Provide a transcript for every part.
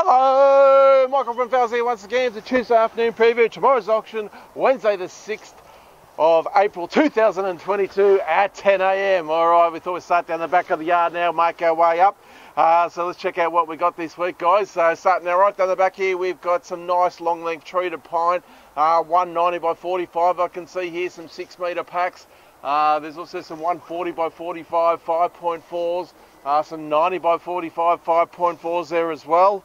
Hello, Michael from Fowles here once again. It's a Tuesday afternoon preview. Tomorrow's auction, Wednesday the 6th of April 2022 at 10 a.m. All right, we thought we'd start down the back of the yard now, make our way up. Uh, so let's check out what we got this week, guys. So starting now right down the back here, we've got some nice long length treated pine, uh, 190 by 45. I can see here some six metre packs. Uh, there's also some 140 by 45 5.4s. Uh, some 90 by 45 5.4s there as well.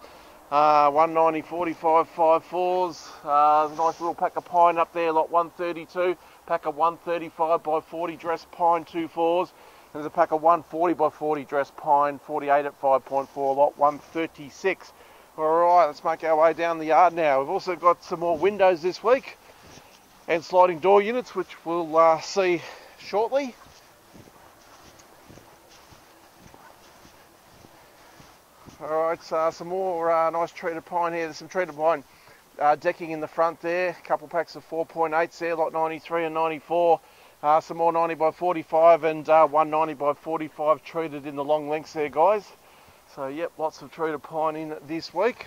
Uh, 190 45 54s. Uh, nice little pack of pine up there, lot 132. Pack of 135 by 40 dress pine 24s. There's a pack of 140 by 40 dress pine 48 at 5.4, lot 136. Alright, let's make our way down the yard now. We've also got some more windows this week and sliding door units, which we'll uh, see shortly. Alright, so some more uh, nice treated pine here. There's some treated pine uh, decking in the front there. A couple packs of 4.8s there, lot 93 and 94. Uh, some more 90 by 45 and uh, 190 by 45 treated in the long lengths there, guys. So, yep, lots of treated pine in this week.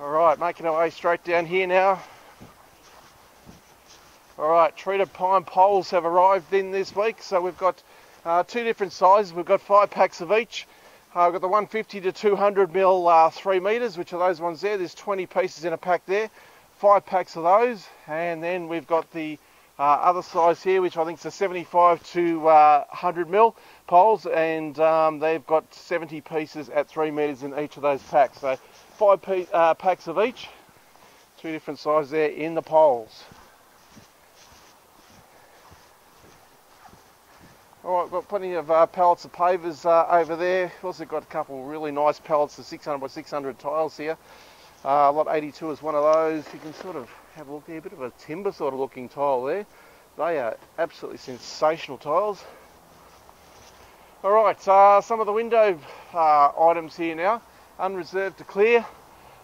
Alright, making our way straight down here now. Alright, treated pine poles have arrived in this week. So we've got uh, two different sizes. We've got five packs of each. Uh, we've got the 150 to 200 mil uh, three meters, which are those ones there. There's 20 pieces in a pack there. Five packs of those, and then we've got the uh, other size here, which I think is the 75 to 100 uh, mil poles, and um, they've got 70 pieces at three meters in each of those packs. So five uh, packs of each, two different sizes there in the poles. All right, got plenty of uh, pallets of pavers uh, over there. Also got a couple really nice pallets of 600 by 600 tiles here. Uh, lot 82 is one of those. You can sort of have a look there, a bit of a timber sort of looking tile there. They are absolutely sensational tiles. All right, uh, some of the window uh, items here now, unreserved to clear.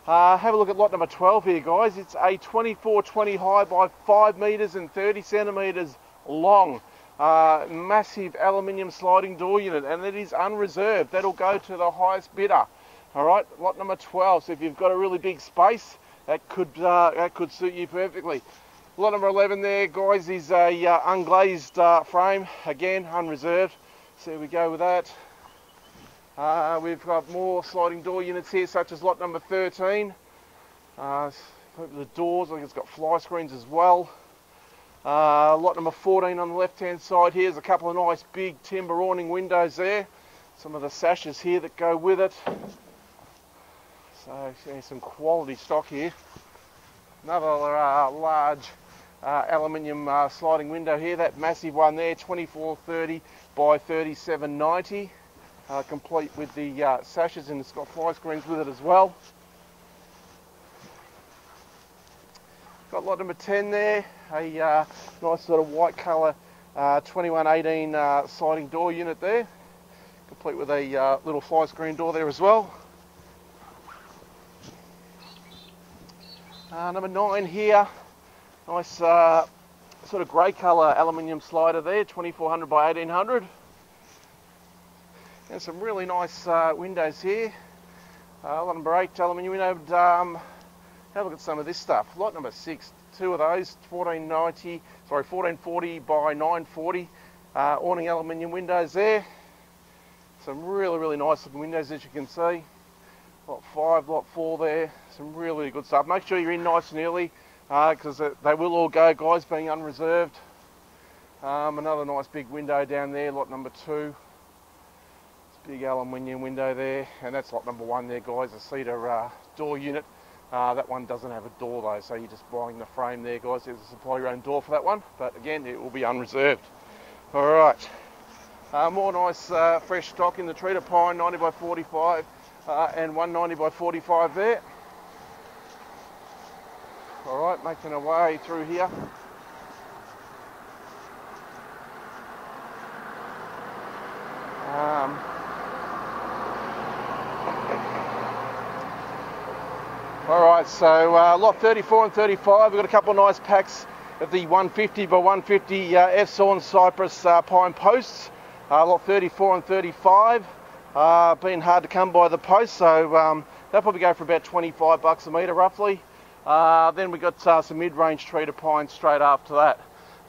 Uh, have a look at lot number 12 here, guys. It's a 24-20 high by 5 metres and 30 centimetres long uh, massive aluminium sliding door unit and it is unreserved. That'll go to the highest bidder. All right, lot number 12. So if you've got a really big space, that could uh, that could suit you perfectly. Lot number 11 there, guys, is a uh, unglazed uh, frame. Again, unreserved. So we go with that. Uh, we've got more sliding door units here, such as lot number 13. Uh, the doors, I think it's got fly screens as well. Uh, lot number 14 on the left hand side here is a couple of nice big timber awning windows there. Some of the sashes here that go with it. So yeah, some quality stock here. Another uh, large uh, aluminium uh, sliding window here, that massive one there, 2430 by 3790. Uh, complete with the uh, sashes and it's got fly screens with it as well. Got lot number 10 there, a uh, nice sort of white colour uh, 2118 uh, sliding door unit there, complete with a uh, little fly screen door there as well. Uh, number 9 here, nice uh, sort of grey colour aluminium slider there, 2400 by 1800. And some really nice windows here. lot number 8 aluminium window. Um, have a look at some of this stuff. Lot number six, two of those, 1490, sorry, 1440 by 940. Uh, awning aluminium windows there. Some really, really nice looking windows as you can see. Lot five, lot four there. Some really, good stuff. Make sure you're in nice and early because uh, they will all go, guys, being unreserved. Um, another nice big window down there, lot number two. Big aluminium window there, and that's lot number one there, guys, a cedar uh, door unit. Uh, that one doesn't have a door though, so you're just buying the frame there, guys. There's a supply your own door for that one, but again, it will be unreserved. All right, uh, more nice uh, fresh stock in the treated pine, 90 by 45 uh, and 190 by 45 there. All right, making our way through here. Um, Alright, so uh, lot 34 and 35, we've got a couple of nice packs of the 150 by 150 uh, Cypress uh, pine posts. Uh, lot 34 and 35. Uh, been hard to come by the post, so um, they'll probably go for about 25 bucks a metre roughly. Uh, then we got uh, some mid-range treated pine straight after that.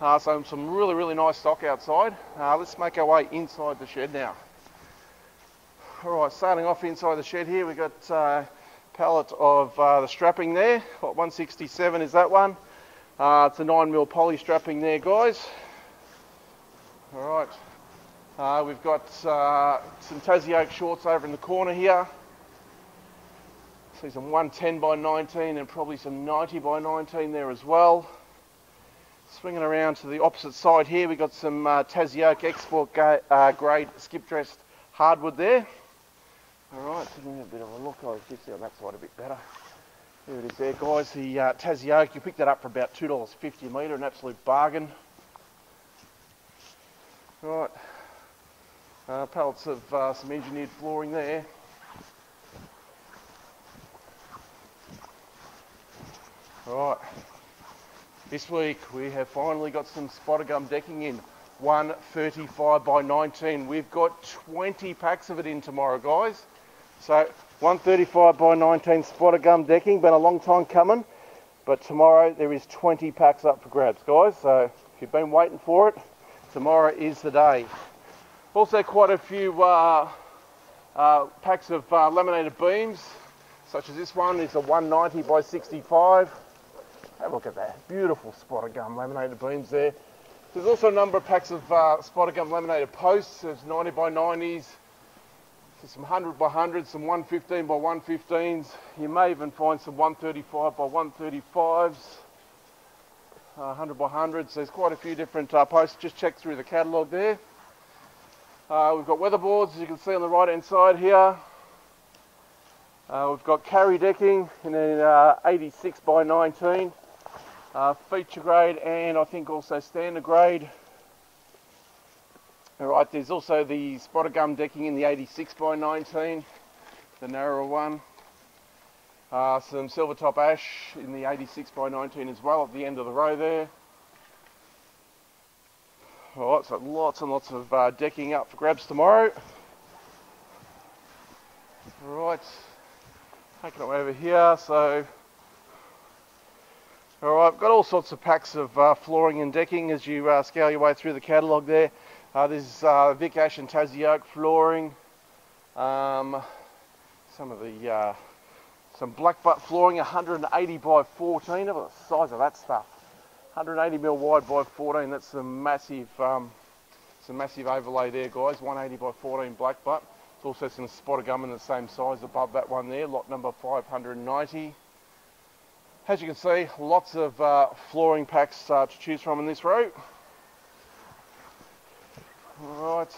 Uh, so some really, really nice stock outside. Uh, let's make our way inside the shed now. All right, starting off inside the shed here, we've got uh, pallet of uh, the strapping there. What 167 is that one? Uh, it's a 9mm poly strapping there, guys. All right. Uh, we've got uh, some Tassie Oak shorts over in the corner here. See some 110 by 19 and probably some 90 by 19 there as well. Swinging around to the opposite side here, we've got some uh, Tassie Oak export uh, grade skip dressed hardwood there. Alright, taking a bit of a look, I'll see on that side a bit better. There it is there guys, the uh, Tassie you picked that up for about $2.50 a metre, an absolute bargain. Right, uh, pallets of uh, some engineered flooring there. Right, this week we have finally got some spotted gum decking in. 135 by 19. We've got 20 packs of it in tomorrow, guys. So 135 by 19 spotted gum decking, been a long time coming, but tomorrow there is 20 packs up for grabs, guys. So if you've been waiting for it, tomorrow is the day. Also quite a few uh, uh, packs of uh, laminated beams, such as this one is a 190 by 65. Have a look at that, beautiful spotted gum laminated beams there. There's also a number of packs of uh, spotted gum laminated posts. There's 90 by 90s, some 100 by 100s, some 115 by 115s. You may even find some 135 by 135s, uh, 100 by 100s. There's quite a few different uh, posts. Just check through the catalogue there. Uh, we've got weatherboards, as you can see on the right hand side here. Uh, we've got karri decking in an uh, 86 by 19, uh, feature grade and I think also standard grade. Alright, there's also the spotted gum decking in the 86 by 19, the narrower one. Uh, some silver top ash in the 86 by 19 as well at the end of the row there. Alright, so lots and lots of uh, decking up for grabs tomorrow. Alright, taking it over here, so Alright, I've got all sorts of packs of uh, flooring and decking as you uh, scale your way through the catalogue there. Uh, this is uh, Vic Ash and Tassie Oak flooring. Um, some of the uh, some blackbutt flooring, 180 by 14. Look at the size of that stuff. 180 mil wide by 14. That's some massive, um, some massive overlay there, guys. 180 by 14 blackbutt. There's also some spotted gum in the same size above that one there. Lot number 590. As you can see, lots of uh, flooring packs uh, to choose from in this row. Right.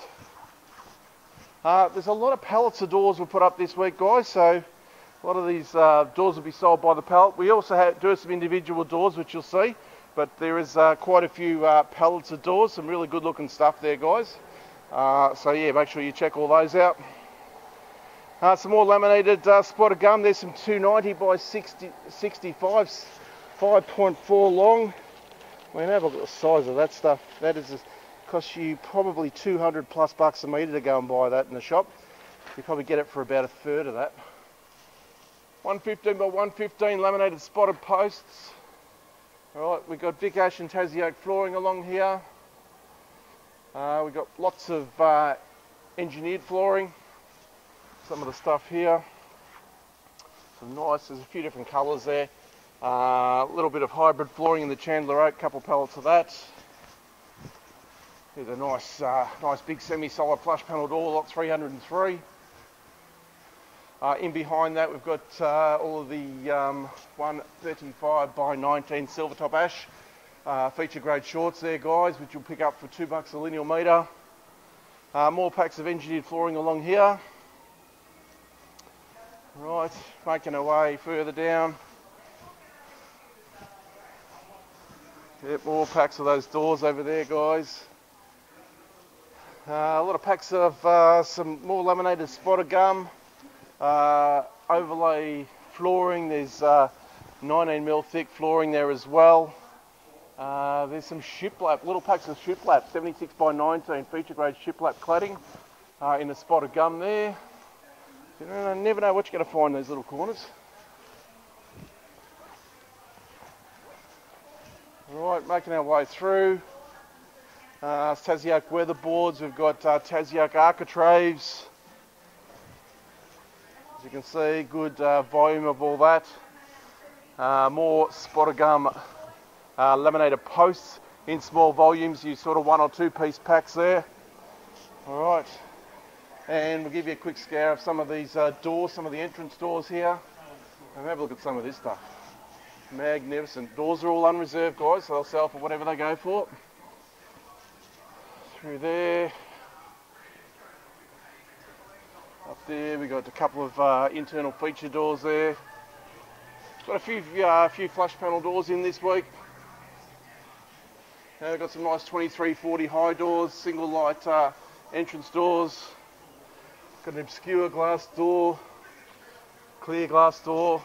Uh, there's a lot of pallets of doors we put up this week, guys. So a lot of these uh, doors will be sold by the pallet. We also have, do some individual doors, which you'll see. But there is uh, quite a few uh, pallets of doors, some really good looking stuff there, guys. Uh, so yeah, make sure you check all those out. Uh, some more laminated spotted gum. There's some 290 by 60, 65, 5.4 long. I mean, have a look at the size of that stuff. That is costs you probably 200 plus bucks a metre to go and buy that in the shop. You probably get it for about a third of that. 115 by 115 laminated spotted posts. Alright, we've got Vic Ash and Tassie Oak flooring along here. Uh, we've got lots of uh, engineered flooring. Some of the stuff here. Some nice, there's a few different colours there. Uh, a little bit of hybrid flooring in the Chandler Oak, couple pallets of that. Here's a nice, uh, nice big semi-solid flush panel door, lot 303. Uh, in behind that, we've got uh, all of the um, 135 by 19 silver top ash uh, feature grade shorts there, guys, which you'll pick up for two bucks a lineal metre. Uh, more packs of engineered flooring along here. Right, making our way further down. Yep, more packs of those doors over there, guys. Uh, a lot of packs of uh, some more laminated spotted gum, uh, overlay flooring. There's 19mm thick flooring there as well. Uh, there's some shiplap, little packs of shiplap, 76 by 19 feature grade shiplap cladding. uh, in a spotted gum there. You know, never know what you're going to find in these little corners. Right, making our way through. Uh, weatherboards, we've got uh, architraves. As you can see, good uh, volume of all that. Uh, more spotted gum uh, laminated posts in small volumes, you sort of one or two piece packs there. All right, and we'll give you a quick scare of some of these uh, doors, some of the entrance doors here. And have a look at some of this stuff. Magnificent. Doors are all unreserved, guys, so they'll sell for whatever they go for. Through there. Up there, we got a couple of uh, internal feature doors there. Got a few, uh, few flush panel doors in this week. Uh, we've got some nice 2340 high doors, single light uh, entrance doors. Got an obscure glass door, clear glass door.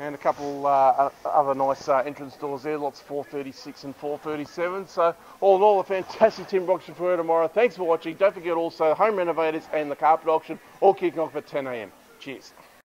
And a couple uh, other nice uh, entrance doors there, lots 436 and 437. So all in all, a fantastic timber auction for tomorrow. Thanks for watching. Don't forget also home renovators and the carpet auction all kicking off at 10 a.m. Cheers.